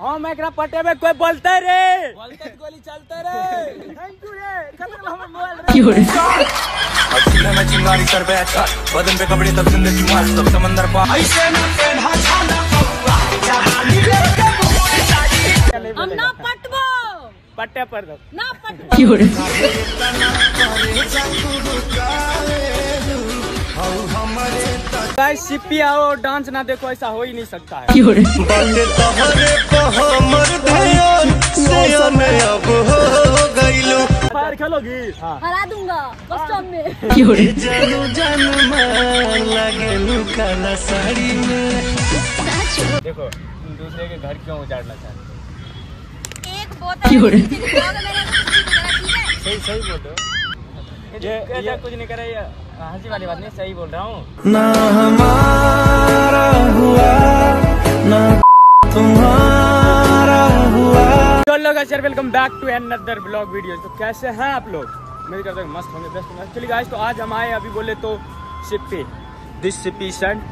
हम एकरा पटे में कोई बोलते रे। बोलते तो गोली चलते रे। थैंक यू रे खत्म हमर मोबाइल रे। अब सीने में चिंगारी सर पे अच्छा बदन पे कपड़े तब ज़िंदगी मस्त तब समंदर पा हम ना पटबो पट्टे पर दो। ना पटबो गाइस सिप्पी आओ और डांस ना देखो ऐसा हो ही नहीं सकता है। गइलो। फायर खेलोगी? हाँ। हरा दूँगा कस्टम में। जानू जानू मान साड़ी में। देखो तुम दूसरे के घर क्यों उजाड़ना चाहते एक बोतल नीचे गिराओगे मेरे ठीक है सही सही बोल ये ये कुछ नहीं करे हँसी वाली बात नहीं सही बोल रहा हूँ। ना हमारा हुआ ना तुम्हारा हुआ। लोग sir welcome back to another blog video तो कैसे हैं आप लोग? मेरे करते मस्त होंगे बेस्ट होंगे। एक्चुअली गाइस तो आज हम आए अभी बोले तो सिप्पी दिस सिप्पी सन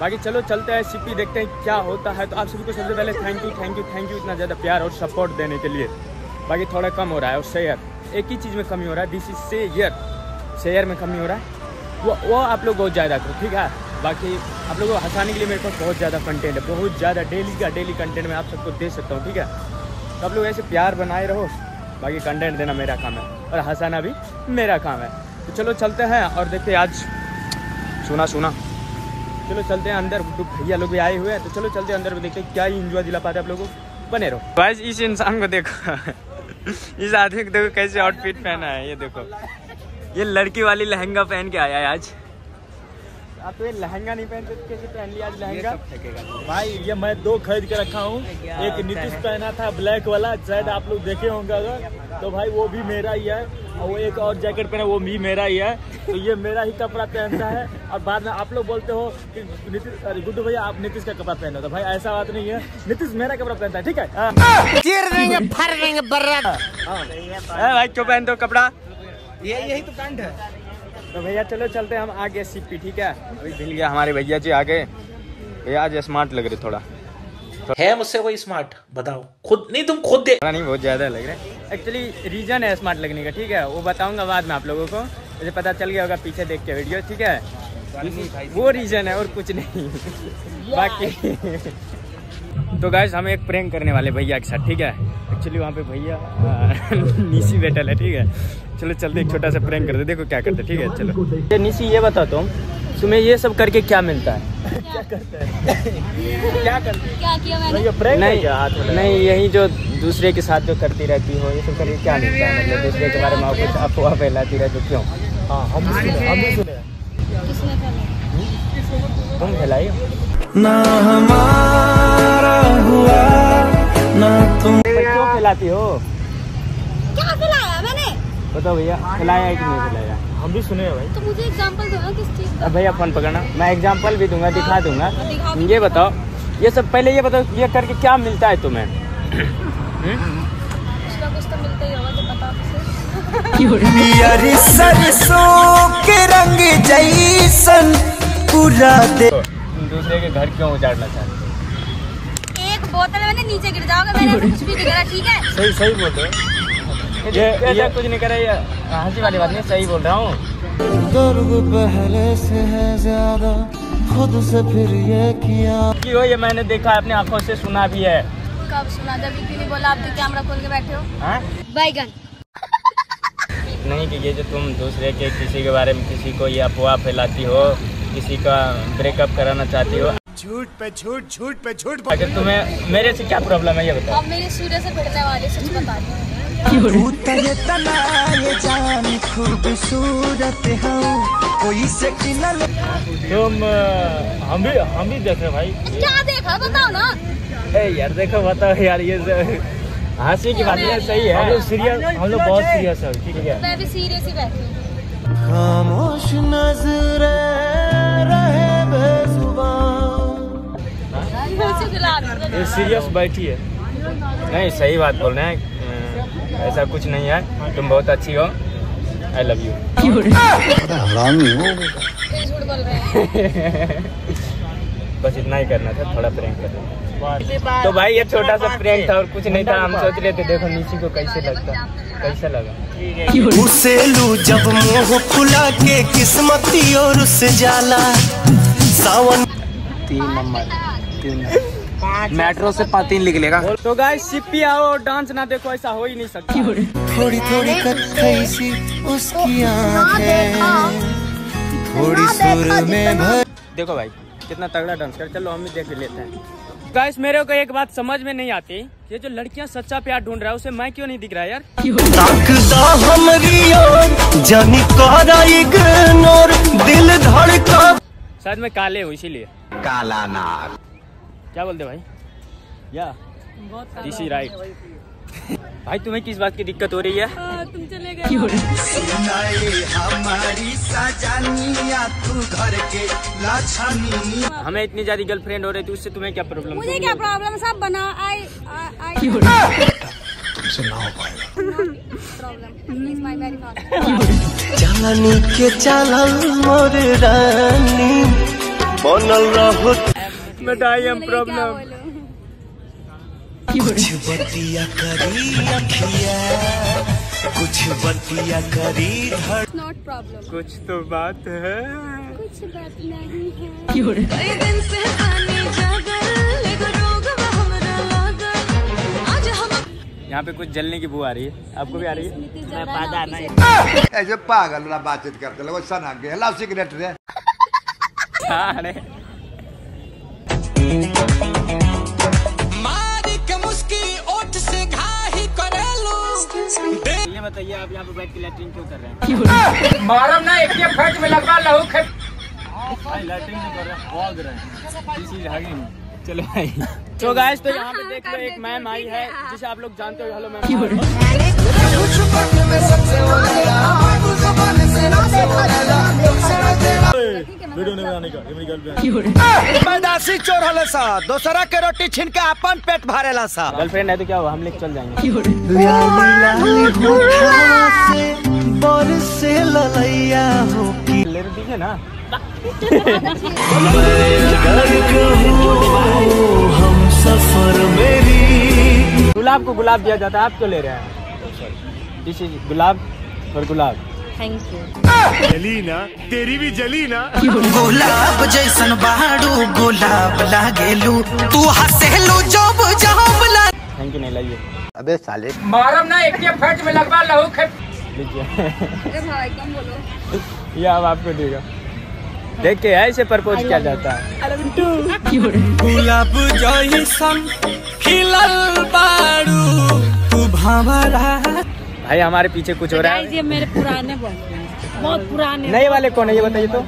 बाकी चलो चलते हैं सिप्पी देखते हैं क्या होता है। तो आप सभी को सबसे पहले thank you thank you thank you इतना ज़्यादा प्यार और सपोर्ट देने के लिए। बाकी थोड़ा कम हो रहा है और शेयर एक ही चीज़ में कमी हो रहा है दिस इज़ शेयर शेयर में कमी हो रहा है। वो वो आप लोग बहुत ज़्यादा करो, ठीक है? बाकी आप लोगों को हंसाने के लिए मेरे पास बहुत ज़्यादा कंटेंट है, बहुत ज़्यादा डेली का डेली कंटेंट मैं आप सबको दे सकता हूँ, ठीक है? तो आप लोग ऐसे प्यार बनाए रहो, बाकी कंटेंट देना मेरा काम है और हंसाना भी मेरा काम है। तो चलो चलते हैं और देखते आज, सुना सुना। चलो चलते हैं अंदर भैया लोग भी आए हुए हैं तो चलो चलते हैं अंदर में देखते हैं क्या ही इंजॉय दिला पाते आप लोगों को। बने रहो। बस इस इंसान को देखो। इस आदमी को देखो, कैसे आउटफिट पहना है, ये देखो। ये लड़की वाली लहंगा पहन के आया है आज। आप तो ये लहंगा नहीं पहनते तो कैसे पहन लिया आज लहंगा? भाई ये मैं दो खरीद के रखा हूँ। एक नीतीश पहना था ब्लैक वाला शायद आप लोग देखे होंगे अगर। तो भाई वो भी मेरा ही है और वो एक और जैकेट पहना वो भी मेरा ही है। तो ये मेरा ही कपड़ा पहनता है और बाद में आप लोग बोलते हो कि नीतीश अरे गुड्डू भैया आप नीतीश का कपड़ा पहनो। तो भाई ऐसा बात नहीं है। नीतीश मेरा कपड़ा पहनता है ठीक है? हाँ। भाई क्यों पहनते हो कपड़ा? ये यही तो पैंट है। तो भैया चलो चलते हम आगे सीपी ठीक है? अभी मिल गया हमारे भैया जी आगे। भैया आज स्मार्ट लग रहे थोड़ा। है मुझसे कोई स्मार्ट बताओ। खुद नहीं तुम खुद दे नहीं बहुत ज़्यादा लग रहे एक्चुअली रीजन है स्मार्ट लगने का ठीक है? वो बताऊँगा बाद में आप लोगों को। मुझे पता चल गया होगा पीछे देख के वीडियो ठीक है? वो रीजन है और कुछ नहीं। बाकी तो गाइस हम एक प्रैंक करने वाले भैया के साथ ठीक है? एक्चुअली वहाँ पे भैया आ, निशी बैठल है ठीक है? चलो चलते एक छोटा सा प्रैंक करते देखो क्या करते ठीक है? चलो। ये निशी ये बता तुम तुम्हें ये सब करके क्या मिलता है? क्या करते हैं? क्या करते क्या किया मैंने? हैं प्रैंक है नहीं नहीं यही जो दूसरे के साथ जो करती रहती हो ये सब करके क्या मिलता है? मतलब दूसरे के बारे में कुछ अफवाह फैलाती रहती क्यों? हाँ हम सुने हम भी सुने। तुम फैलाई ना हमारा फैलाती हो। क्या फैलाया मैंने? बताओ भैया फैलाया है कि नहीं फैलाया हम भी सुने भाई। तो मुझे एग्जांपल दो किस चीज़ का भैया फ़ोन पकड़ना। मैं एग्ज़ाम्पल भी दूँगा दिखा दूँगा। ये बताओ ये सब पहले ये बताओ ये करके क्या मिलता है तुम्हें? ही दूसरे के घर क्यों उजाड़ना चाहते हो? बोतल मैंने नीचे गिर जाओगे मेरे कुछ भी दिख रहा ठीक है? सही सही बोल रहे हो। ये ये कुछ नहीं करे ये हँसी वाली बात नहीं सही बोल रहा हूँ। दर्द पहले से है ज़्यादा खुद से फिर ये किया। कि हो ये मैंने देखा है अपने आँखों से सुना भी है। कब सुना? जब भी नहीं बोला आप तो कैमरा खोल के बैठे हो। हाँ? बैगन नहीं कि ये जो तुम दूसरे के किसी के बारे में किसी को ये अफवाह फैलाती हो किसी का ब्रेकअप कराना चाहती हो झूठ पे झूठ झूठ पे झूठ अगर तुम्हें मेरे से क्या प्रॉब्लम है ये बताओ। अब मेरे सूर्य से भिड़ने वाले सच बता रही ये ये खूबसूरत कोई से तुम हम भी हम भी देखे भाई। क्या देखा बताओ ना। ए यार देखो बताओ यार ये हँसी की बात है सही हम है लोग सीरियस हम लोग बहुत सीरियस है ठीक है। मैं भी सीरियस ही बैठी खामोश नजरे रहे ये सीरियस बैठी है। नहीं सही बात बोल रहे हैं। ऐसा कुछ नहीं है। तुम बहुत अच्छी हो। आई लव यू हैं। बस इतना ही करना था थोड़ा प्रेम कर तो भाई ये छोटा सा प्रैंक था और कुछ नहीं था। हम सोच रहे थे देखो नीचे को कैसे लगता कैसा लगा? उसे लू जब मुँह खुला के किस्मती और उस जाला। सावन तीन नंबर तीन मेट्रो से तीन लिख लेगा तो गाय सिप्पी आओ डांस ना देखो ऐसा हो ही नहीं सकता। थोड़ी थोड़ी कथई सी उसकी आँखें। थोड़ी सुर में भर देखो भाई कितना तगड़ा डांस कर चलो हम भी देख लेते हैं। गाइस मेरे को एक बात समझ में नहीं आती। ये जो लड़कियाँ सच्चा प्यार ढूंढ रहा है उसे मैं क्यों नहीं दिख रहा यार? ताकदा हमरी ओर जानी इग्नोर दिल धड़का। शायद मैं काले हूँ इसीलिए। काला नाग क्या बोलते भाई? या दिस इज़ राइट भाई तुम्हें किस बात की दिक्कत हो रही है? तुम चले गए। हमारी सजनिया तू घर के लक्ष्मी हमें इतनी ज़्यादा गर्लफ्रेंड हो रही थी उससे तुम्हें क्या प्रॉब्लम मुझे क्या प्रॉब्लम सब बना आई आई। प्रॉब्लम माय वेरी फास्ट जानी के चलल मोर रानी बनल रहो बट आई एम प्रॉब्लम कुछ बतिया करी अखिया कुछ बतिया करी धड़ नॉट प्रॉब्लम कुछ तो बात है। कुछ बात नहीं है। कई दिन से पानी यहाँ पे कुछ जलने की बू आ रही है। आपको भी आ रही है? मैं पादा नहीं। ऐसे पागल बातचीत करते लोग सना के सिगरेट रे हाँ, ये बताइए आप यहाँ पे बैठ के लैट्रिन क्यों कर रहे हैं? मारम ना एक फट में लगवा लहू लैट्रिन नहीं कर रहे हैं भाग रहे हैं। इसी भागे नहीं चलो भाई। तो गाइस तो यहाँ पे देख लो एक मैम आई है जिसे आप लोग जानते हो हेलो मैम। चोर हले सा दोसरा के रोटी छीन के अपन पेट भरेला सा। गर्लफ्रेंड है तो क्या हुआ? हम लेके चल जाएँगे। बरसे ललैया हो की ले रही है ना? हम सफ़र मेरी गुलाब को गुलाब दिया जाता है आप क्यों ले रहे हैं? दिस इज़ गुलाब और गुलाब। थैंक यू जली ना तेरी भी जली ना गुलाब जैसन बाड़ू गुलाब लागेलू तू हसेलू जब जब ला थैंक यू नहीं लाइए अबे साले। मारम ना एक फट में लगवा लहू लीजिए। अरे भाई कम बोलो। ये अब आपको देगा। देख के ऐसे प्रपोज किया जाता है। गुलाब जैसन खिलल बाड़ू तू भंवरा भाई हमारे पीछे कुछ हो रहा है? ये मेरे पुराने बहुत पुराने नए वाले कौन है ये बताइए तो।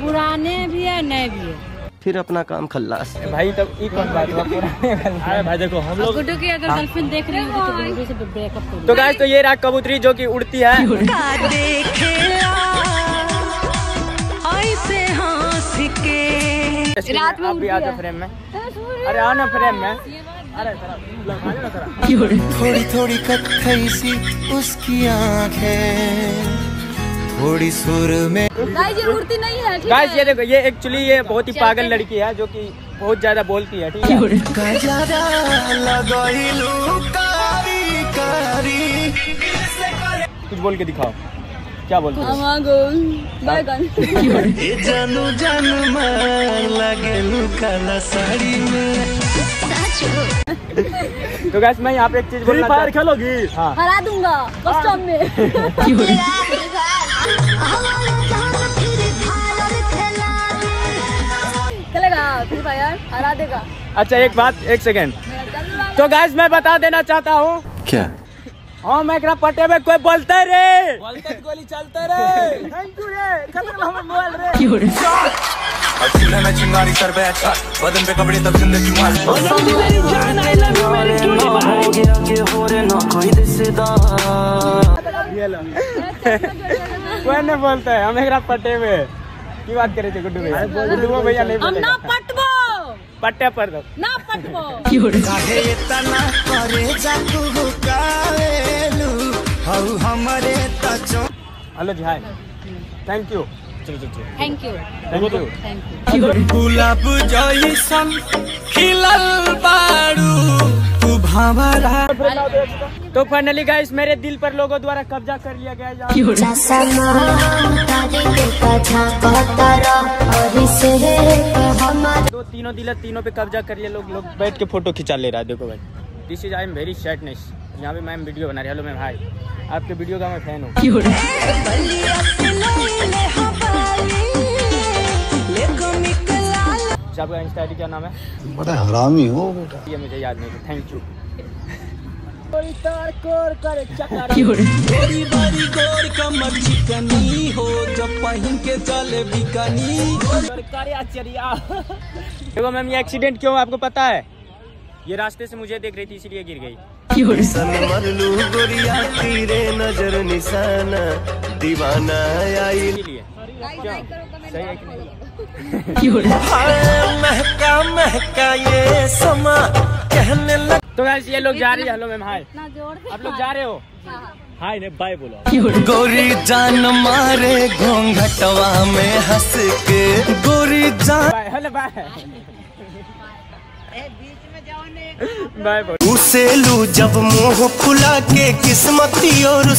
पुराने भी है नए भी है। फिर अपना काम खल्लास। भाई तब ये कौन बात हुआ पुराने भाई देखो हम लोग गुड्डू की अगर गर्लफ्रेंड देख रही होगी तो गुड्डू से ब्रेकअप कर तो गाइस तो ये रहा कबूतरी जो कि उड़ती है। रात में आप भी आ जाओ फ्रेम में। अरे आना फ्रेम में। थोड़ी थोड़ी कथई सी उसकी आँखें। थोड़ी सुर में गाइस ये उड़ती नहीं है गाइस ये देखो ये एक्चुअली ये बहुत ही पागल लड़की है जो कि बहुत ज़्यादा बोलती है ठीक है? कुछ बोल के दिखाओ। क्या बोलते हो? तो गैस मैं यहाँ पे एक चीज़ फ्री बोलना फायर खेलोगी? हाँ। हरा दूँगा कस्टम में। चलेगा फ्री फायर हरा देगा। अच्छा एक बात एक सेकेंड तो गैस मैं बता देना चाहता हूँ। क्या? हाँ मैं एकरा पट्टे में कोई बोलते रे। बोलते गोली चलते रे थैंक यू रे हमर मोबाइल रे। सीने में चिंगारी सर पे अच्छा बदन पे कपड़े तब ज़िंदगी मार कोई नहीं बोलता है। हम एकरा पट्टे में की बात करे थे गुड्डू भैया? गुड्डू भैया नहीं हम ना पटबो। पट्टे पर दो। ना पटबो। काहे इतना करे जाकू हुकावेलू हऊ हमरे तचो hello ji hi. Thank you चलो चलो चलो। Thank you thank you thank you गुलाब जैसन खिलल बारू तू भावरा तो फाइनली गाइस मेरे दिल पर लोगों द्वारा कब्जा कर लिया गया दो तीनों दिल तीनों पे कब्जा कर लिया लोग लोग बैठ के फ़ोटो खिंचा ले रहा है। देखो भाई this is I am very sadness यहाँ पे मैम वीडियो बना रही है। हेलो मैं भाई आपके वीडियो का मैं फ़ैन हूँ। अच्छा, आपका इंस्टा आई क्या नाम है? बड़ा हरामी हो बेटा। ये मुझे याद नहीं थैंक यू देखो मैम ये एक्सीडेंट क्यों आपको पता है? ये रास्ते से मुझे देख रही थी इसलिए गिर गई। दीवाना आई क्यों? सही है कि नहीं? हाय महका महका ये समा कहने लग तो गाइस ये लोग जा रही है हेलो मैम हाय आप लोग जा रहे हो? हाय ने बाय बोला। गोरी जान मारे घोंघटवा में हंस के। गोरी जान बाय हेलो बाय बाय उसे लू जब मुँह फुला के किस्मती और